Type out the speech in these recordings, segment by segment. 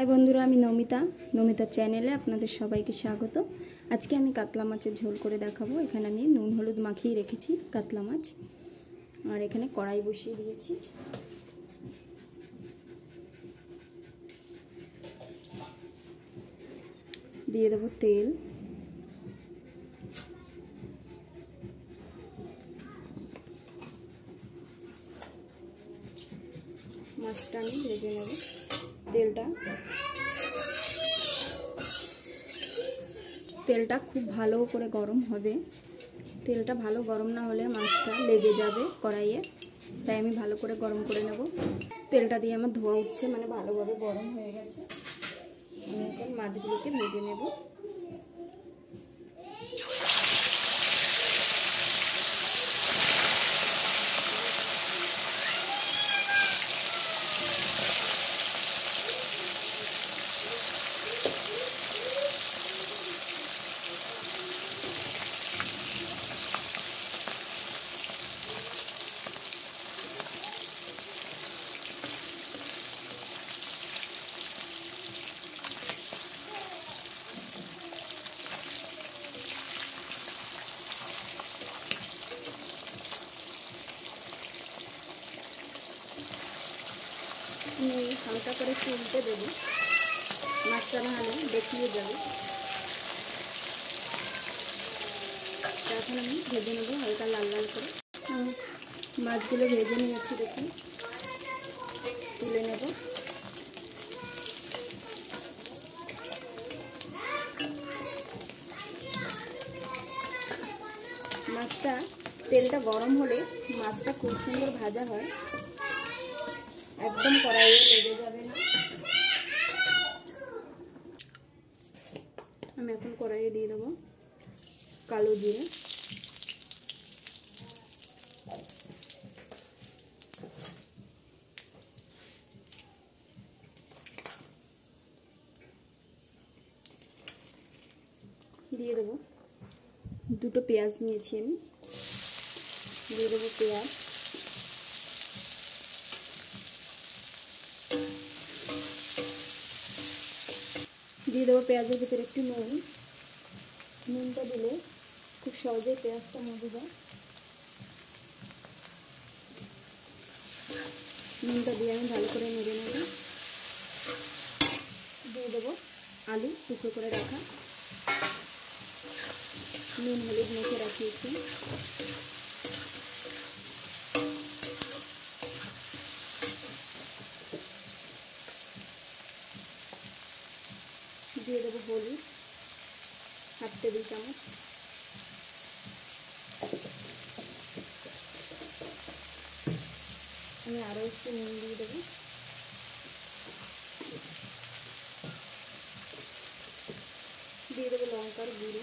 High বন্ধুরা, আমি নমিতা নমিতার চ্যানেলে আপনাদের সবাইকে স্বাগত। আজকে আমি কাতলা মাছের ঝোল করে দেখাবো। এখানে আমি নুন হলুদ মাখিয়ে রেখেছি কাতলা মাছ। আর এখানে কড়াই বসিয়ে দিয়েছি। দিয়ে দেবো তেল। মাছটা আমি ভেজে নেব। তেলটা খুব ভালো করে গরম হবে। তেলটা ভালো গরম না হলে মাছটা লেগে যাবে কড়াইয়ে। তাই আমি ভালো করে গরম করে নেব। তেলটা দিয়ে আমার ধোয়া উঠছে মানে ভালোভাবে গরম হয়ে গেছে। আমি এখন মাছগুলোকে ভেজে নেব। হালকা করে একটু উল্টে দেবো। মাছটা না হলে দেখিয়ে যাবে। এখন আমি ভেজে নেব হালকা লাল লাল করে। মাছগুলো ভেজে নিয়েছি দেখুন। তুলে নেব। মাছটা তেলটা গরম হলে মাছটা খুব সুন্দর ভাজা হয়। একদম কড়াইয়ে লেগে যাবে না। আমি এখন কড়াইয়ে দিয়ে দেবো কালো জিরে। দিয়ে দেবো দুটো পেঁয়াজ নিয়েছি আমি। দিয়ে দেবো পেঁয়াজ। দিয়ে দেবো পেঁয়াজের ভিতরে একটু নুন। নুনটা দিলে খুব সহজেই পেঁয়াজটা মজে যায়। নুনটা দিয়ে আমি ভালো করে নেড়ে নেব দিয়ে দেবো আলু টুকরো করে রাখা। নুন হলুদ মেখে রাখিয়েছি। দিয়ে দেবো হলুদ, হাফ টেবিল চামচ। আমি আরও একটু নুন দিয়ে দেবো। দিয়ে দেবো লঙ্কার গুঁড়ো।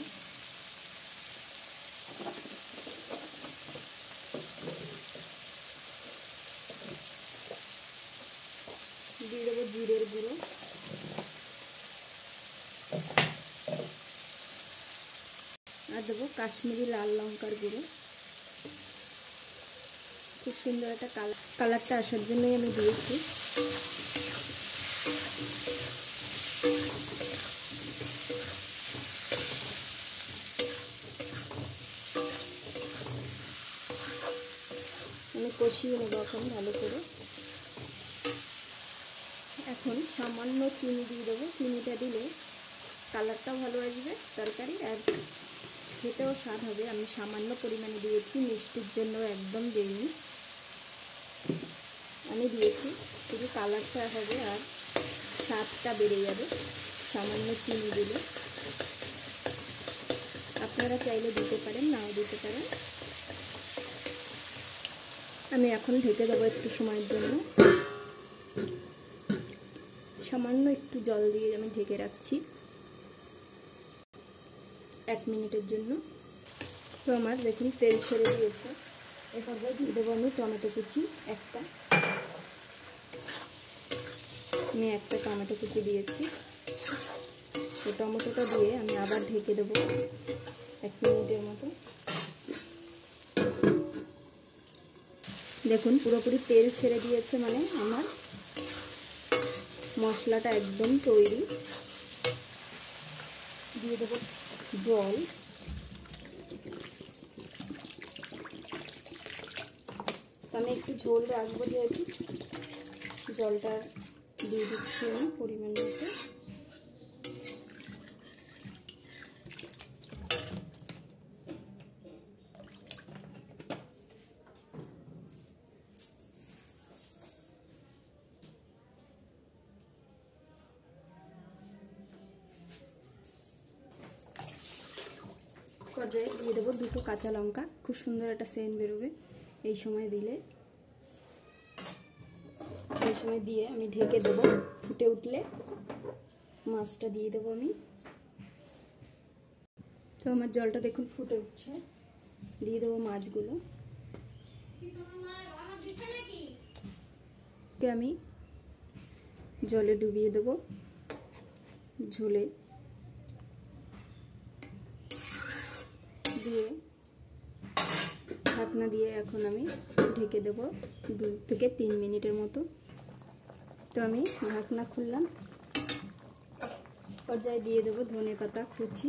দিয়ে দেবো জিরের গুঁড়ো। দেবো কাশ্মীরি লাল লঙ্কার গুঁড়ো। খুব সুন্দর একটা কালার কালারটা আসার জন্যই আমি দিয়েছি। আমি কষিয়ে নেব এখন ভালো করে। এখন সামান্য চিনি দিয়ে দেবো। চিনিটা দিলে কালারটাও ভালো আসবে, তরকারি আর খেতেও স্বাদ হবে। আমি সামান্য পরিমাণে দিয়েছি, মিষ্টির জন্য একদম দিইনি। আমি দিয়েছি, শুধু কালারটা হবে আর স্বাদটা বেড়ে যাবে। সামান্য চিনি দিলে। আপনারা চাইলে দিতে পারেন, নাও দিতে পারেন। আমি এখন ঢেকে দেবো একটু সময়ের জন্য। সামান্য একটু জল দিয়ে আমি ঢেকে রাখছি। এক মিনিটের জন্য। তো আমার দেখুন, তেল ছেড়ে দিয়েছে এরপর দিয়ে দেবো আমি টমেটো কুচি একটা। আমি একটা টমেটো কুচি দিয়েছি। তো টমেটোটা দিয়ে আমি আবার ঢেকে দেবো এক মিনিটের মতো। দেখুন, পুরোপুরি তেল ছেড়ে দিয়েছে মানে আমার মশলাটা একদম তৈরি। দিয়ে দেবো জল। আমি একটু ঝোল রাখব যেহেতু। জলটা দিয়ে দিচ্ছি পরিমাণ মতো। পর্যায়ে দিয়ে দেবো দুটো কাঁচা লঙ্কা। খুব সুন্দর একটা সেন্ট বেরোবে। এই সময় দিলে। এই সময় দিয়ে আমি ঢেকে দেবো। ফুটে উঠলে মাছটা দিয়ে দেবো আমি। তো আমার জলটা দেখুন ফুটে উঠছে। দিয়ে দেবো মাছগুলো। আমি জলে ডুবিয়ে দেবো। ঝোলে। দিয়ে ঢাকনা দিয়ে এখন আমি ঢেকে দেব দু থেকে তিন মিনিটের মতো। তো আমি ঢাকনা খুললাম। পর্যায়ে দিয়ে দেবো ধনে পাতা কুচি।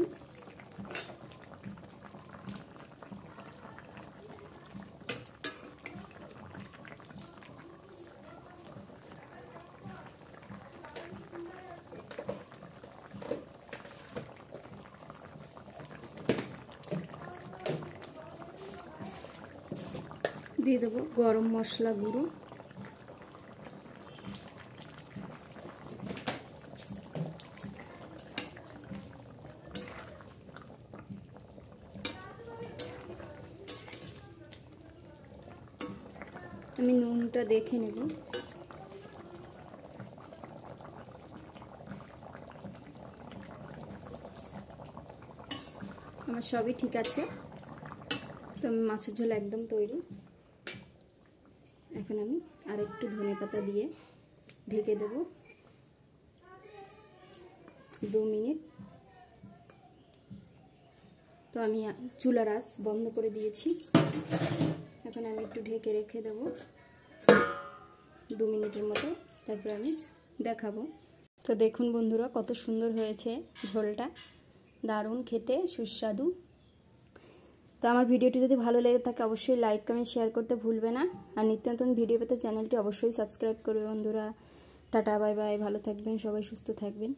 দিয়ে দেবো গরম মশলা গুঁড়ো। আমি নুনটা দেখে নেব। আমার সবই ঠিক আছে। তো মাছের ঝোল একদম তৈরি। এখন আমি, আর একটু ধনে পাতা দিয়ে ঢেকে দেব। দু মিনিট। তো আমি চুলার আঁচ বন্ধ করে দিয়েছি। এখন আমি একটু ঢেকে রেখে দেব। দু মিনিটের মতো তারপর আমি দেখাবো। তো দেখুন বন্ধুরা, কত সুন্দর হয়েছে ঝোলটা। দারুণ খেতে, সুস্বাদু। তো আমার ভিডিওটি যদি ভালো লেগে থাকে, অবশ্যই লাইক কমেন্ট শেয়ার করতে ভুলবে না। আর নিত্য নতুন ভিডিও পেতে চ্যানেলটি অবশ্যই সাবস্ক্রাইব করবে বন্ধুরা। টাটা বাই বাই ভালো থাকবেন, সবাই সুস্থ থাকবেন।